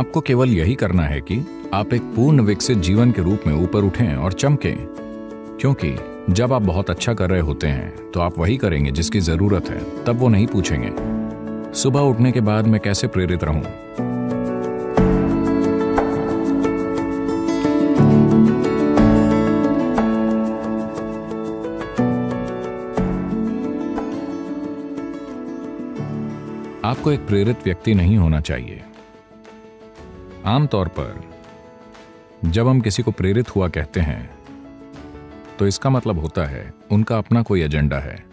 आपको केवल यही करना है कि आप एक पूर्ण विकसित जीवन के रूप में ऊपर उठें और चमकें। क्योंकि जब आप बहुत अच्छा कर रहे होते हैं तो आप वही करेंगे जिसकी ज़रूरत है, तब वो नहीं पूछेंगे। सुबह उठने के बाद मैं कैसे प्रेरित रहूँ? आपको एक प्रेरित व्यक्ति नहीं होना चाहिए। आमतौर पर, जब हम किसी को प्रेरित हुआ कहते हैं तो इसका मतलब होता है, उनका अपना कोई एजेंडा है।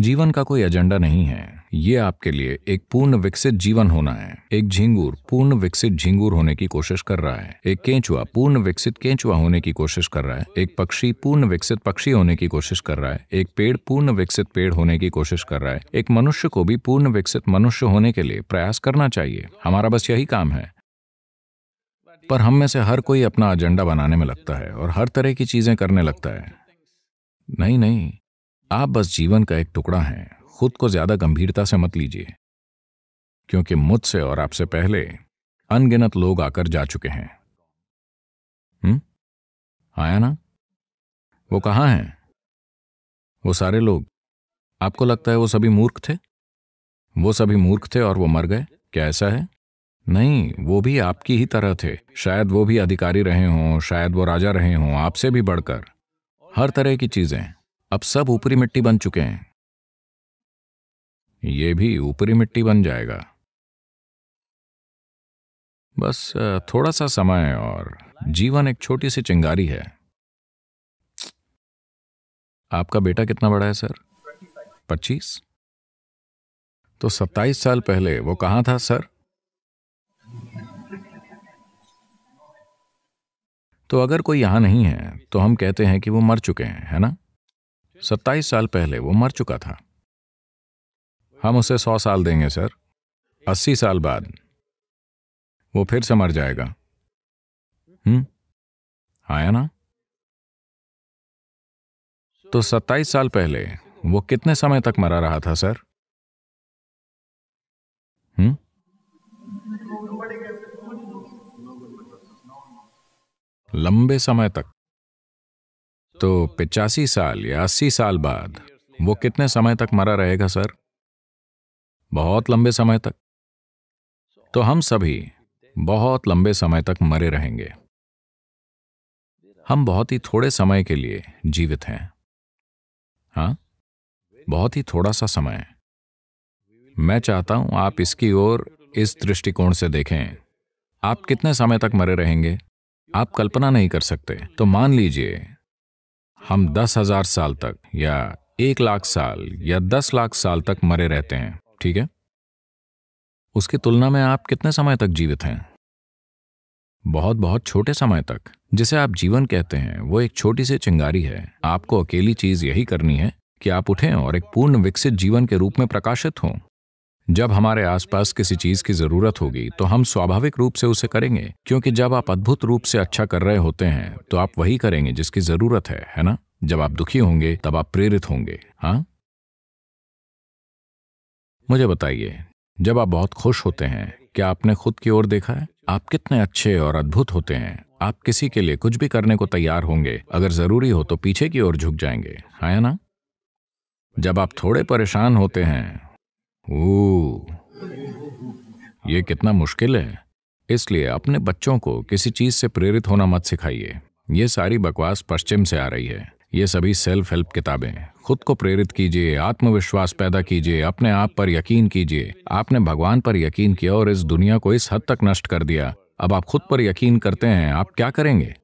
जीवन का कोई एजेंडा नहीं है। ये आपके लिए एक पूर्ण विकसित जीवन होना है। एक झिंगूर पूर्ण विकसित झिंगूर होने की कोशिश कर रहा है। एक केंचुआ पूर्ण विकसित केंचुआ होने की कोशिश कर रहा है। एक पक्षी पूर्ण विकसित पक्षी होने की कोशिश कर रहा है। एक पेड़ पूर्ण विकसित पेड़ होने की कोशिश कर रहा है। एक मनुष्य को भी पूर्ण विकसित मनुष्य होने के लिए प्रयास करना चाहिए। हमारा बस यही काम है। पर हम में से हर कोई अपना एजेंडा बनाने में लगता है और हर तरह की चीज़ें करने लगता है। नहीं नहीं। आप बस जीवन का एक टुकड़ा हैं। खुद को ज़्यादा गंभीरता से मत लीजिए, क्योंकि मुझसे और आपसे पहले अनगिनत लोग आकर जा चुके हैं। हम्म? आया ना? वो कहाँ हैं? वो सारे लोग? आपको लगता है वो सभी मूर्ख थे? वो सभी मूर्ख थे और वो मर गए? क्या ऐसा है? नहीं, वो भी आपकी ही तरह थे। शायद वो भी अधिकारी रहे हों, शायद वो राजा रहे हों, आपसे भी बढ़कर। हर तरह की चीज़ें। अब सब ऊपरी मिट्टी बन चुके हैं। ये भी ऊपरी मिट्टी बन जाएगा। बस थोड़ा सा समय और जीवन एक छोटी सी चिंगारी है। आपका बेटा कितना बड़ा है, सर? पच्चीस? तो सत्ताईस साल पहले वो कहाँ था, सर? तो अगर कोई यहाँ नहीं है तो हम कहते हैं कि वो मर चुके हैं, है ना? सत्ताईस साल पहले वो मर चुका था। हम उसे सौ साल देंगे, सर। अस्सी साल बाद। वो फिर से मर जाएगा। हम्म? आया ना? तो सत्ताईस साल पहले वो कितने समय तक मरा रहा था, सर? हम्म? लंबे समय तक। तो पिचासी साल या अस्सी साल बाद वो कितने समय तक मरा रहेगा, सर? बहुत लंबे समय तक। तो हम सभी बहुत लंबे समय तक मरे रहेंगे। हम बहुत ही थोड़े समय के लिए जीवित हैं। हाँ? बहुत ही थोड़ा सा समय। मैं चाहता हूँ आप इसकी ओर इस दृष्टिकोण से देखें। आप कितने समय तक मरे रहेंगे? आप कल्पना नहीं कर सकते। तो मान लीजिए, हम दस हज़ार साल तक या एक लाख साल या दस लाख साल तक मरे रहते हैं। ठीक है? उसकी तुलना में आप कितने समय तक जीवित हैं? बहुत बहुत छोटे समय तक, जिसे आप जीवन कहते हैं, वो एक छोटी सी चिंगारी है। आपको अकेली चीज़ यही करनी है कि आप उठें और एक पूर्ण विकसित जीवन के रूप में प्रकाशित हों। जब हमारे आसपास किसी चीज़ की ज़रूरत होगी तो हम स्वाभाविक रूप से उसे करेंगे, क्योंकि जब आप अद्भुत रूप से अच्छा कर रहे होते हैं तो आप वही करेंगे जिसकी ज़रूरत है है ना? जब आप दुखी होंगे, तब आप प्रेरित होंगे हाँ? मुझे बताइए जब आप बहुत खुश होते हैं क्या आपने खुद की ओर देखा है? आप कितने अच्छे और अद्भुत होते हैं। आप किसी के लिए कुछ भी करने को तैयार होंगे अगर ज़रूरी हो तो पीछे की ओर झुक जाएँगे हाँ ना? जब आप थोड़े परेशान होते हैं ओ, ये कितना मुश्किल है। इसलिए अपने बच्चों को किसी चीज़ से प्रेरित होना मत सिखाइए। ये सारी बकवास पश्चिम से आ रही है। ये सभी सेल्फ हेल्प किताबें। खुद को प्रेरित कीजिए, आत्मविश्वास पैदा कीजिए, अपने आप पर यकीन कीजिए। आपने भगवान पर यकीन किया और इस दुनिया को इस हद तक नष्ट कर दिया। अब आप खुद पर यकीन करते हैं, आप क्या करेंगे?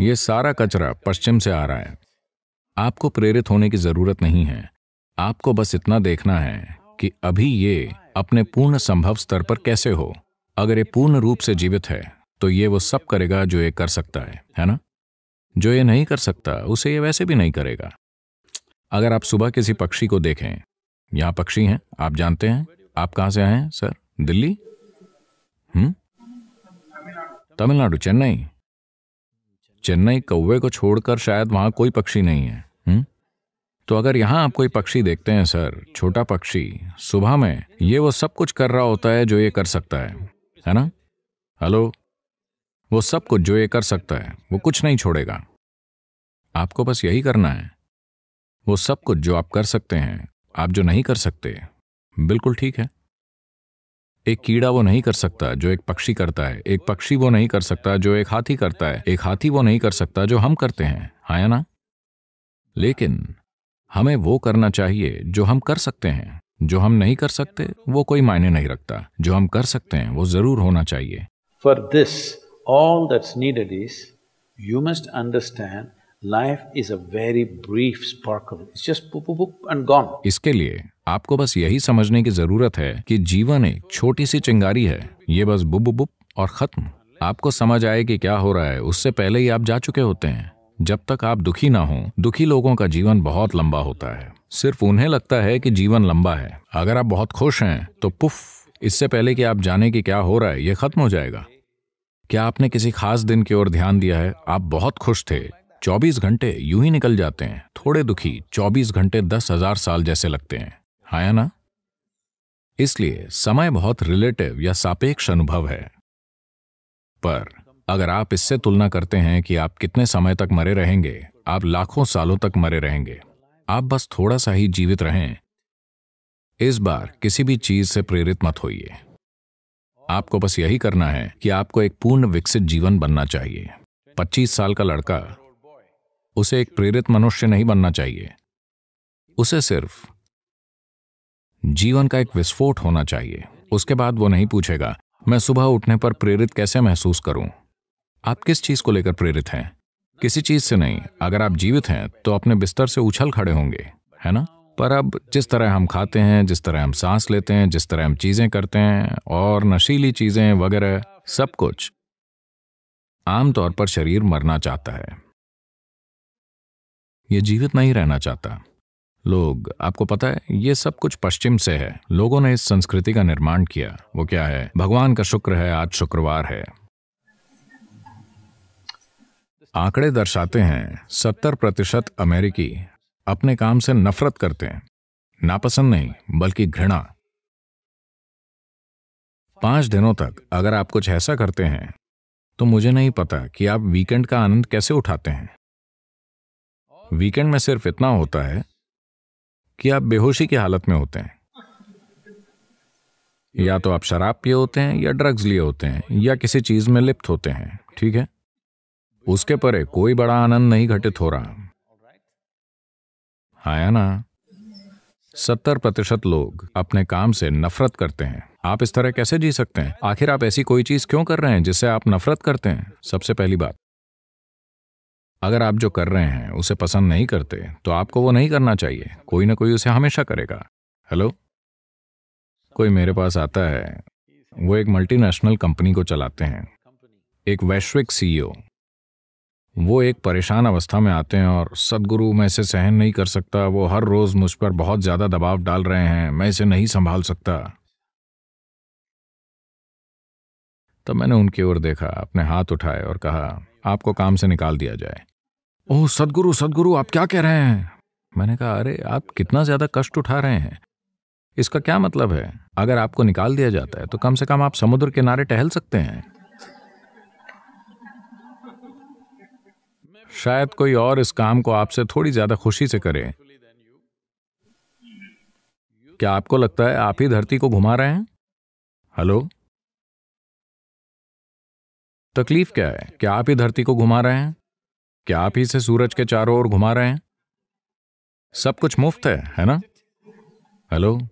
ये सारा कचरा पश्चिम से आ रहा है। आपको प्रेरित होने की ज़रूरत नहीं है। आपको बस इतना देखना है कि अभी ये अपने पूर्ण संभव स्तर पर कैसे हो। अगर ये पूर्ण रूप से जीवित है तो ये वो सब करेगा जो ये कर सकता है है ना? जो ये नहीं कर सकता, उसे ये वैसे भी नहीं करेगा। अगर आप सुबह किसी पक्षी को देखें, यहाँ पक्षी हैं, आप जानते हैं, आप कहाँ से आए हैं, सर? दिल्ली? हम्म तमिलनाडु, चेन्नई। चेन्नई कौवे को छोड़कर शायद वहाँ कोई पक्षी नहीं है, हुँ? तो अगर यहाँ आप कोई पक्षी देखते हैं, सर, छोटा पक्षी, सुबह में, ये वो सब कुछ कर रहा होता है जो ये कर सकता है है ना? हेलो? वो सब कुछ जो ये कर सकता है, वो कुछ नहीं छोड़ेगा। आपको बस यही करना है। वो सब कुछ जो आप कर सकते हैं, आप जो नहीं कर सकते, बिल्कुल ठीक है। एक कीड़ा वो नहीं कर सकता जो एक पक्षी करता है, एक पक्षी वो नहीं कर सकता जो एक हाथी करता है, एक हाथी वो नहीं कर सकता जो हम करते हैं हाँ या ना? लेकिन हमें वो करना चाहिए जो हम कर सकते हैं, जो हम नहीं कर सकते, वो कोई मायने नहीं रखता। जो हम कर सकते हैं, वो ज़रूर होना चाहिए। For this all that's needed is you must understand life is a very brief sparkle it's just and gone इसके लिए आपको बस यही समझने की ज़रूरत है कि जीवन एक छोटी सी चिंगारी है। ये बस बुब बुब और खत्म। आपको समझ आए कि क्या हो रहा है। उससे पहले ही आप जा चुके होते हैं। जब तक आप दुखी ना हो, दुखी लोगों का जीवन बहुत लंबा होता है। सिर्फ़ उन्हें लगता है कि जीवन लंबा है। अगर आप बहुत खुश हैं तो पुफ, इससे पहले कि आप जाने कि क्या हो रहा है, ये खत्म हो जाएगा। क्या आपने किसी खास दिन की ओर ध्यान दिया है? आप बहुत खुश थे। 24 घंटे यूँ ही निकल जाते हैं। थोड़े दुखी 24 घंटे दस हज़ार साल जैसे लगते हैं। हाँ या ना? इसलिए समय बहुत रिलेटिव या सापेक्ष अनुभव है। पर अगर आप इससे तुलना करते हैं कि आप कितने समय तक मरे रहेंगे, आप लाखों सालों तक मरे रहेंगे। आप बस थोड़ा सा ही जीवित रहें। इस बार किसी भी चीज़ से प्रेरित मत होइए। आपको बस यही करना है कि आपको एक पूर्ण विकसित जीवन बनना चाहिए। 25 साल का लड़का, उसे एक प्रेरित मनुष्य नहीं बनना चाहिए। उसे सिर्फ़ जीवन का एक विस्फोट होना चाहिए। उसके बाद वो नहीं पूछेगा, मैं सुबह उठने पर प्रेरित कैसे महसूस करूँ? आप किस चीज़ को लेकर प्रेरित हैं? किसी चीज़ से नहीं। अगर आप जीवित हैं तो अपने बिस्तर से उछल खड़े होंगे, है ना? पर अब जिस तरह हम खाते हैं, जिस तरह हम सांस लेते हैं, जिस तरह हम चीज़ें करते हैं, और नशीली चीज़ें वगैरह, सब कुछ आमतौर पर शरीर मरना चाहता है। ये जीवित नहीं रहना चाहता। लोग, आपको पता है, ये सब कुछ पश्चिम से है। लोगों ने इस संस्कृति का निर्माण किया। वो क्या है? भगवान का शुक्र है, आज शुक्रवार है। आंकड़े दर्शाते हैं, सत्तर प्रतिशत अमेरिकी अपने काम से नफरत करते हैं। नापसंद नहीं, बल्कि घृणा। पाँच दिनों तक अगर आप कुछ ऐसा करते हैं तो मुझे नहीं पता कि आप वीकेंड का आनंद कैसे उठाते हैं। वीकेंड में सिर्फ़ इतना होता है कि आप बेहोशी की हालत में होते हैं। या तो आप शराब पिए होते हैं, या ड्रग्स लिए होते हैं, या किसी चीज़ में लिप्त होते हैं, ठीक है? उसके परे कोई बड़ा आनंद नहीं घटित हो रहा। हाँ ना? सत्तर प्रतिशत लोग अपने काम से नफरत करते हैं। आप इस तरह कैसे जी सकते हैं? आखिर आप ऐसी कोई चीज़ क्यों कर रहे हैं जिससे आप नफरत करते हैं? सबसे पहली बात। अगर आप जो कर रहे हैं उसे पसंद नहीं करते तो आपको वो नहीं करना चाहिए। कोई ना कोई उसे हमेशा करेगा। हेलो? कोई मेरे पास आता है। वो एक मल्टीनेशनल कंपनी को चलाते हैं। एक वैश्विक सीईओ वो एक परेशान अवस्था में आते हैं और सदगुरु मैं इसे सहन नहीं कर सकता। वो हर रोज मुझ पर बहुत ज़्यादा दबाव डाल रहे हैं। मैं इसे नहीं संभाल सकता। तब मैंने उनकी ओर देखा, अपने हाथ उठाए और कहा, आपको काम से निकाल दिया जाए। ओह, सदगुरु सदगुरु, आप क्या कह रहे हैं? मैंने कहा, अरे, आप कितना ज़्यादा कष्ट उठा रहे हैं। इसका क्या मतलब है? अगर आपको निकाल दिया जाता है तो कम से कम आप समुद्र किनारे टहल सकते हैं। शायद कोई और इस काम को आपसे थोड़ी ज़्यादा खुशी से करे। क्या आपको लगता है आप ही धरती को घुमा रहे हैं? हेलो? तकलीफ़ क्या है? क्या आप ही धरती को घुमा रहे हैं? क्या आप ही से सूरज के चारों ओर घुमा रहे हैं? सब कुछ मुफ़्त है है ना? हेलो?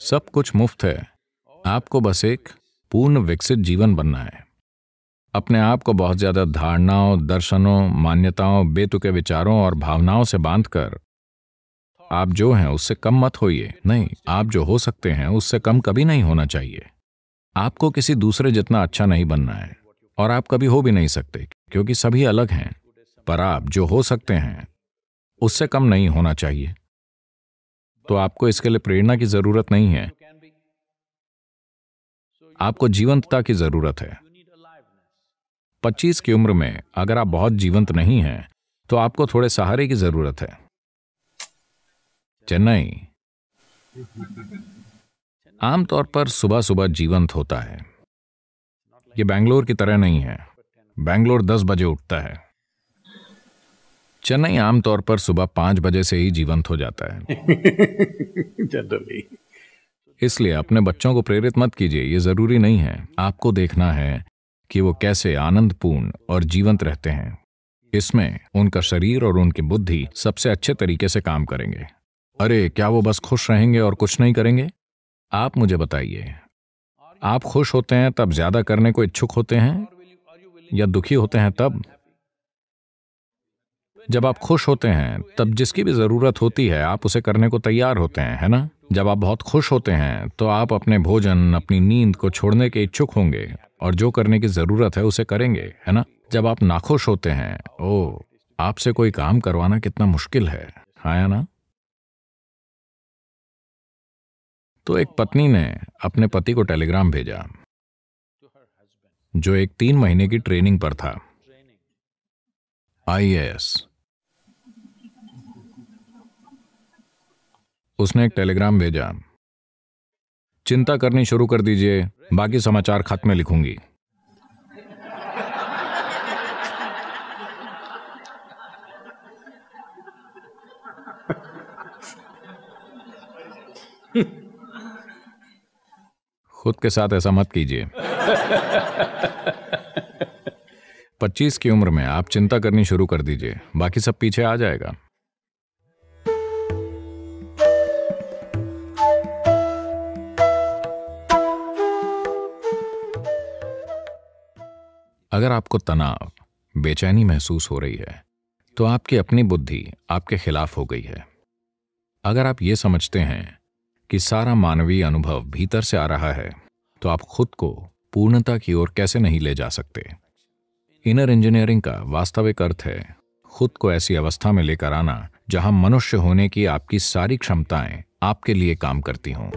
सब कुछ मुफ़्त है। आपको बस एक पूर्ण विकसित जीवन बनना है। अपने आप को बहुत ज़्यादा धारणाओं, दर्शनों, मान्यताओं, बेतुके विचारों और भावनाओं से बांधकर आप जो हैं, उससे कम मत होइए। नहीं, आप जो हो सकते हैं, उससे कम कभी नहीं होना चाहिए। आपको किसी दूसरे जितना अच्छा नहीं बनना है, और आप कभी हो भी नहीं सकते, क्योंकि सभी अलग हैं, पर आप जो हो सकते हैं, उससे कम नहीं होना चाहिए। तो आपको इसके लिए प्रेरणा की ज़रूरत नहीं है। आपको जीवंतता की ज़रूरत है। 25 की उम्र में अगर आप बहुत जीवंत नहीं हैं तो आपको थोड़े सहारे की ज़रूरत है। चेन्नई। आमतौर पर सुबह सुबह जीवंत होता है। ये बैंगलोर की तरह नहीं है। बैंगलोर दस बजे उठता है। चेन्नई आमतौर पर सुबह पाँच बजे से ही जीवंत हो जाता है। जनरली। इसलिए अपने बच्चों को प्रेरित मत कीजिए ये ज़रूरी नहीं है। आपको देखना है कि वो कैसे आनंदपूर्ण और जीवंत रहते हैं। इसमें उनका शरीर और उनकी बुद्धि सबसे अच्छे तरीके से काम करेंगे। अरे, क्या वो बस खुश रहेंगे और कुछ नहीं करेंगे? आप मुझे बताइए। आप खुश होते हैं तब ज़्यादा करने को इच्छुक होते हैं? या दुखी होते हैं तब? जब आप खुश होते हैं, तब जिसकी भी ज़रूरत होती है, आप उसे करने को तैयार होते हैं, है ना? जब आप बहुत खुश होते हैं तो आप अपने भोजन, अपनी नींद को छोड़ने के इच्छुक होंगे और जो करने की ज़रूरत है उसे करेंगे, है ना? जब आप नाखुश होते हैं ओ आपसे कोई काम करवाना कितना मुश्किल है हाँ या ना? तो एक पत्नी ने अपने पति को टेलीग्राम भेजा, जो एक तीन महीने की ट्रेनिंग पर था। आईएएस उसने एक टेलीग्राम भेजा। चिंता करनी शुरू कर दीजिए, बाकी समाचार खत में लिखूँगी। खुद के साथ ऐसा मत कीजिए। 25 की उम्र में आप चिंता करनी शुरू कर दीजिए, बाकी सब पीछे आ जाएगा। अगर आपको तनाव, बेचैनी महसूस हो रही है तो आपकी अपनी बुद्धि आपके खिलाफ हो गई है। अगर आप ये समझते हैं कि सारा मानवीय अनुभव भीतर से आ रहा है तो आप खुद को पूर्णता की ओर कैसे नहीं ले जा सकते? इनर इंजीनियरिंग का वास्तविक अर्थ है, खुद को ऐसी अवस्था में लेकर आना जहाँ मनुष्य होने की आपकी सारी क्षमताएँ आपके लिए काम करती हों।